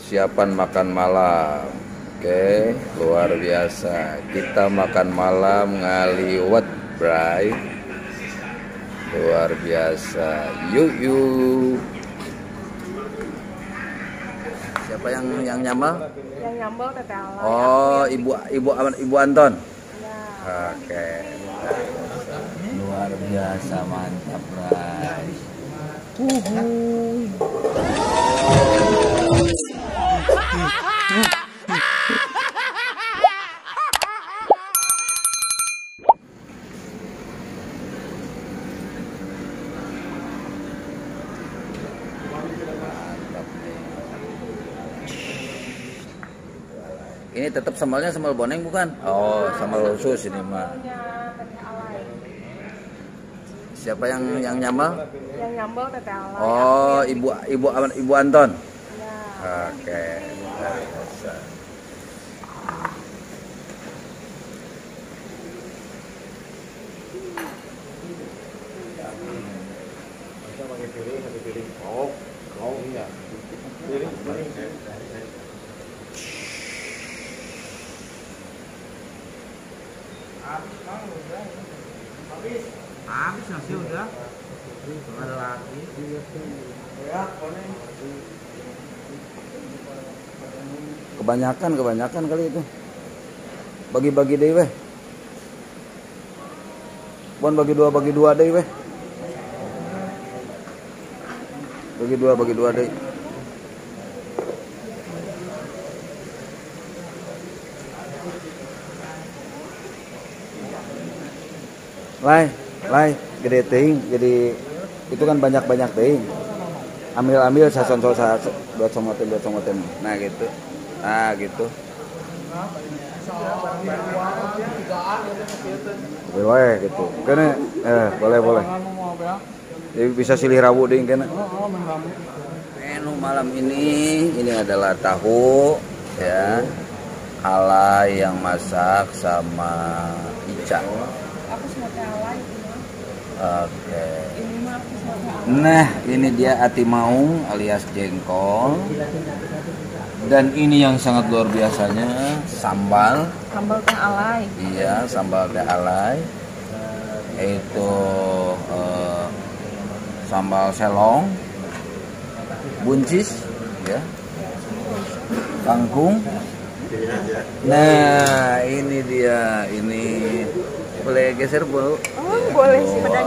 persiapan makan malam. Oke luar biasa. Kita makan malam ngaliwat bray. Luar biasa. Yuk yuk. Siapa yang yang nyambal? Yang nyambel teteh oh ibu ibu ibu Anton? Ya. oke. Luar biasa mantap bray. Mantap Ini tetap sambalnya sambal boneng bukan? Oh, sambal khusus ini mah. Alay. Siapa yang yang nyambal? Yang nyambel teteh Ala. Oh, ibu ibu ibu Anton. Ya. Oke. luar biasa. Habis nasi udah. Ada lagi. Kebanyakan kebanyakan kali itu. Bagi-bagi deh weh. Bon bagi dua bagi dua deh weh. Bagi dua bagi dua deh. Lai, lai, gede ting, jadi itu kan banyak-banyak ting. Ambil-ambil sason sosa dua somoten dua somoten. Nah gitu. Nah gitu. Boleh gitu. Kene eh boleh boleh. Jadi bisa silih rawu ding kene. Menu malam ini ini adalah tahu ya. Ala yang masak sama Ica. Aku semua teh Alay. Oke. Nah, ini dia ati maung alias jengkol. Dan ini yang sangat luar biasanya sambal. Sambal teh Alay. Iya, sambal teh alay. Yaitu eh, sambal selong, buncis, ya, kangkung. Nah, ini dia, ini boleh geser bu. Oh, boleh sih rumput.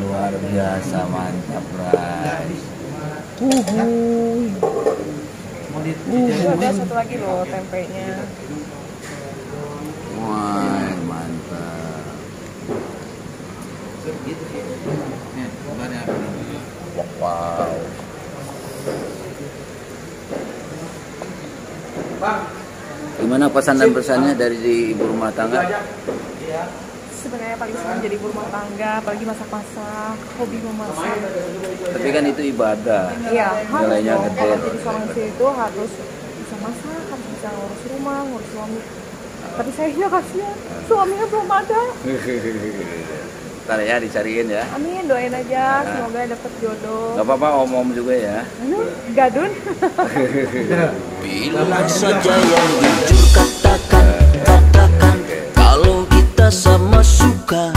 Luar biasa mantap, Bray. Itu ada satu lagi loh tempenya. Wah, mantap. Wow. Gimana pesan dan pesannya dari di ibu rumah tangga? Sebenarnya paling senang jadi ibu rumah tangga, apalagi masak-masak, hobi memasak. Tapi kan itu ibadah. Iya, harus dong. gede. Kalau jadi seorang istri itu harus bisa masak, harus bisa ngurus rumah, ngurus suami. Tapi sayangnya kasihan, suaminya belum ada. Ntar ya dicariin ya. Amin, doain aja, semoga dapet jodoh. Gak apa-apa om-om juga ya. Anu, Gadun. Bilang saja yang jujur katakan Katakan Kalau kita sama suka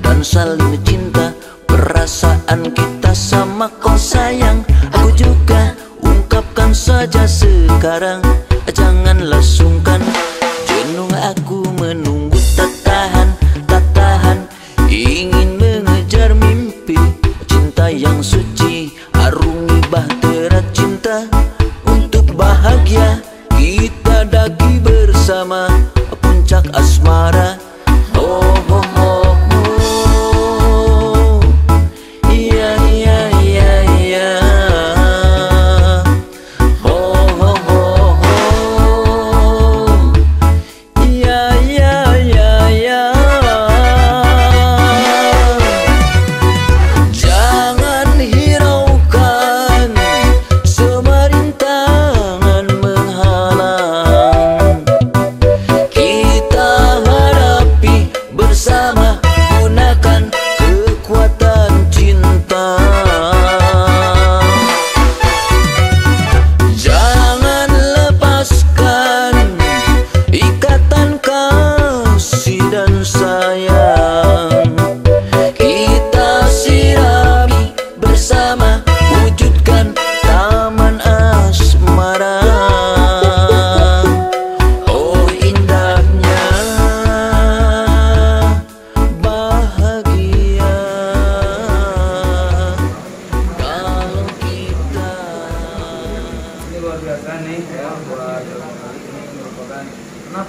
Dan saling cinta Perasaan kita sama kau sayang Aku juga Ungkapkan saja sekarang Janganlah sungkan Jenuh aku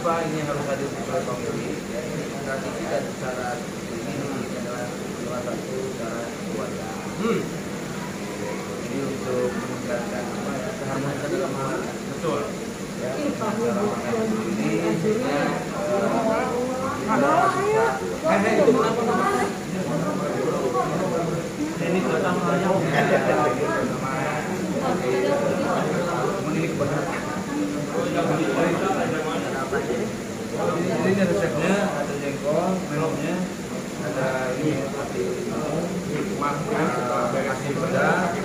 kenapa ini harus hadir di Pulau Family tradisi dan cara seperti ini adalah salah satu cara keluarga Hmm. jadi untuk meningkatkan apa ya keharmonisan dalam hal betul. Ya cara makan ini ya, eh, eh, itu kenapa namanya? ini pertamanya mendidik kebenaran ini resepnya ada jengkol, melonnya, ada ini seperti makan, nasi pedas,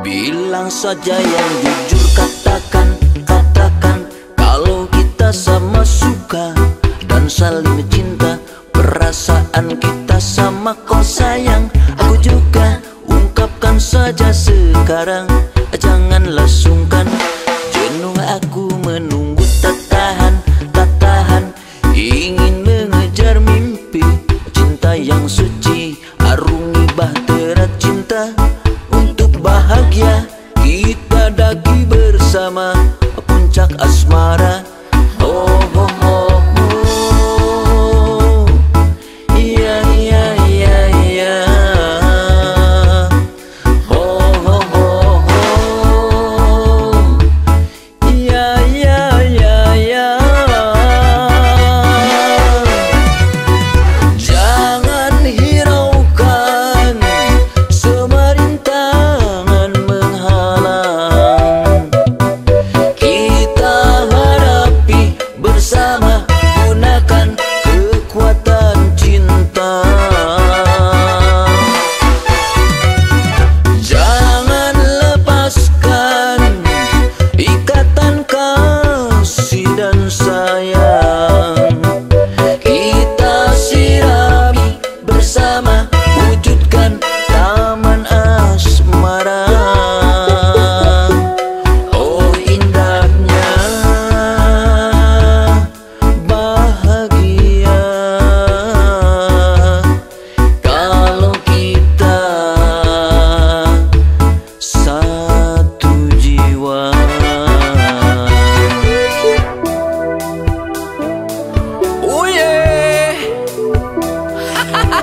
Bilang saja yang jujur katakan Katakan. Kalau kita sama suka Dan saling cinta Perasaan kita sama kau sayang. Aku juga Ungkapkan saja sekarang Janganlah sungkan